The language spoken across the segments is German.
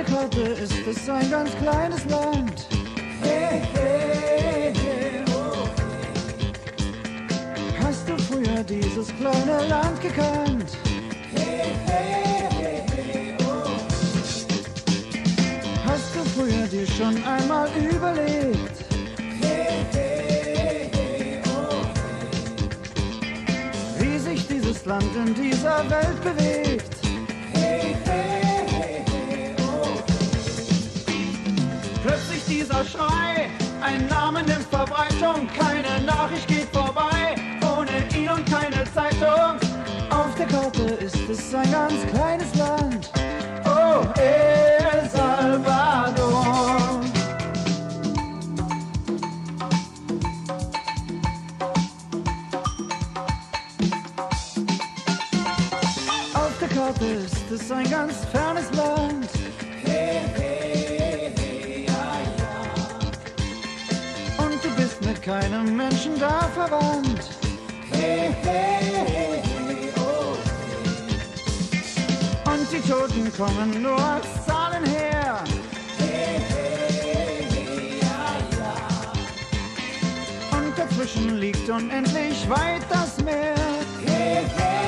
der Karte ist es ein ganz kleines Land. Hey, hey, hey, oh. Hast du früher dieses kleine Land gekannt? Hey, hey, hey, hey, oh. Hast du früher dir schon einmal überlegt? Hey, hey, hey, wie sich dieses Land in dieser Welt bewegt. Hey, hey, hey, dieser Schrei, ein Name nimmt Verbreitung, keine Nachricht geht vorbei, ohne ihn und keine Zeitung. Auf der Karte ist es ein ganz kleines Land. Oh, El Salvador. Auf der Karte ist es ein ganz fernes Land. Keinem Menschen da verwandt. Hey, hey, hey, oh. Und die Toten kommen nur als Zahlen her. Und dazwischen liegt unendlich weit das Meer. Hey, hey,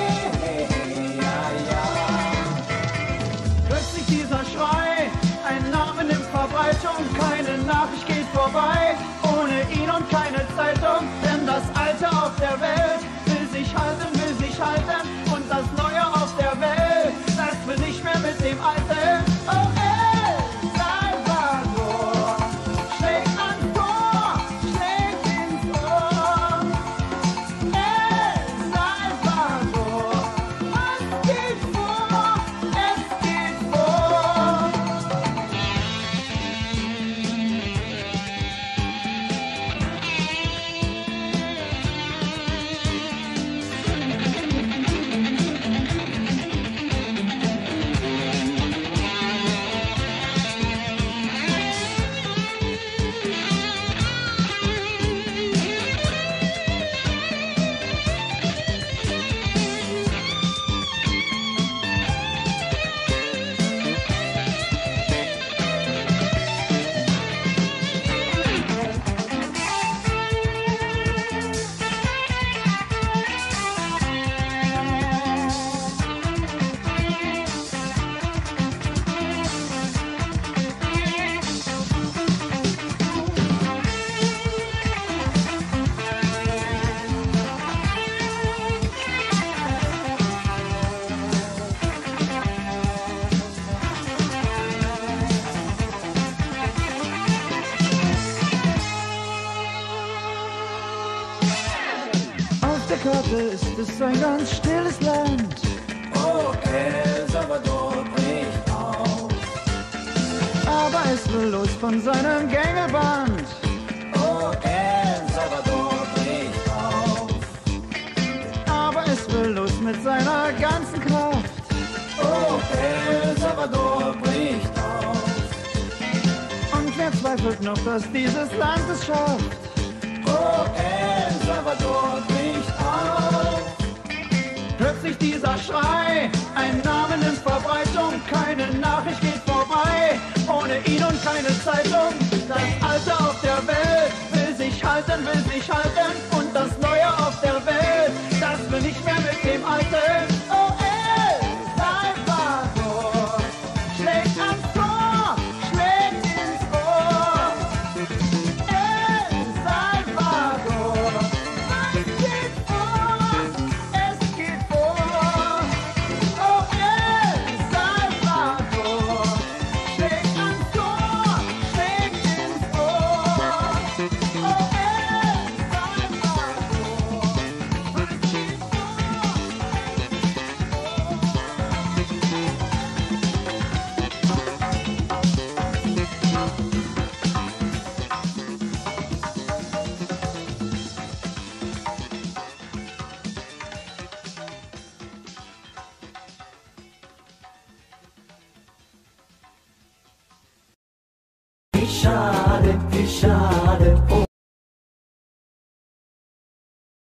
Karte ist es ein ganz stilles Land. Oh, El Salvador bricht auf. Aber es will los von seinem Gängelband. Oh, El Salvador bricht auf. Aber es will los mit seiner ganzen Kraft. Oh, El Salvador bricht auf. Und wer zweifelt noch, dass dieses Land es schafft? Oh, El Salvador bricht auf. Plötzlich dieser Schrei, ein Name nimmt Verbreitung, keine Nachricht geht vorbei, ohne ihn und keine Zeitung. Das Alte auf der Welt will sich halten, will sich halten Wie schade, wie schade, oh.